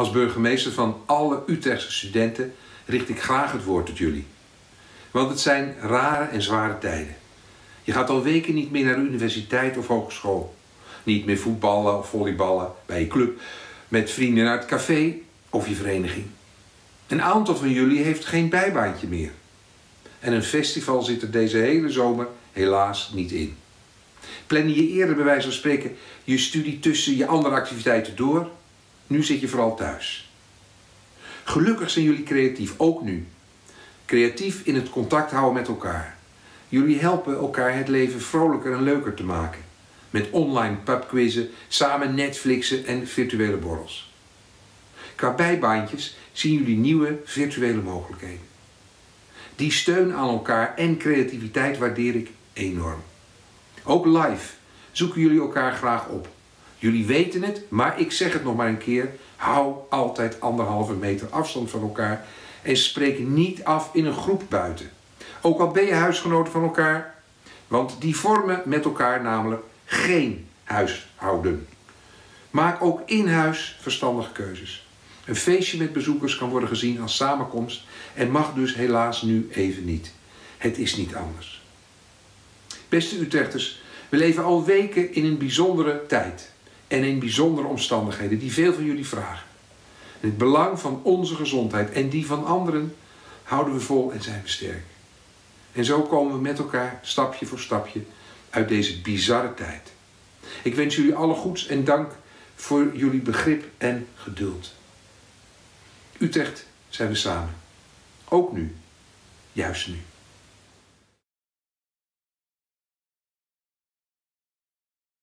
Als burgemeester van alle Utrechtse studenten richt ik graag het woord tot jullie. Want het zijn rare en zware tijden. Je gaat al weken niet meer naar de universiteit of hogeschool. Niet meer voetballen of volleyballen bij je club, met vrienden naar het café of je vereniging. Een aantal van jullie heeft geen bijbaantje meer. En een festival zit er deze hele zomer helaas niet in. Plan je eerder bij wijze van spreken je studie tussen je andere activiteiten door? Nu zit je vooral thuis. Gelukkig zijn jullie creatief, ook nu. Creatief in het contact houden met elkaar. Jullie helpen elkaar het leven vrolijker en leuker te maken. Met online pubquizzen, samen Netflixen en virtuele borrels. Qua bijbaantjes zien jullie nieuwe virtuele mogelijkheden. Die steun aan elkaar en creativiteit waardeer ik enorm. Ook live zoeken jullie elkaar graag op. Jullie weten het, maar ik zeg het nog maar een keer. Hou altijd anderhalve meter afstand van elkaar en spreek niet af in een groep buiten. Ook al ben je huisgenoten van elkaar, want die vormen met elkaar namelijk geen huishouden. Maak ook in huis verstandige keuzes. Een feestje met bezoekers kan worden gezien als samenkomst en mag dus helaas nu even niet. Het is niet anders. Beste Utrechters, we leven al weken in een bijzondere tijd en in bijzondere omstandigheden die veel van jullie vragen. In het belang van onze gezondheid en die van anderen houden we vol en zijn we sterk. En zo komen we met elkaar stapje voor stapje uit deze bizarre tijd. Ik wens jullie alle goeds en dank voor jullie begrip en geduld. Utrecht zijn we samen. Ook nu. Juist nu.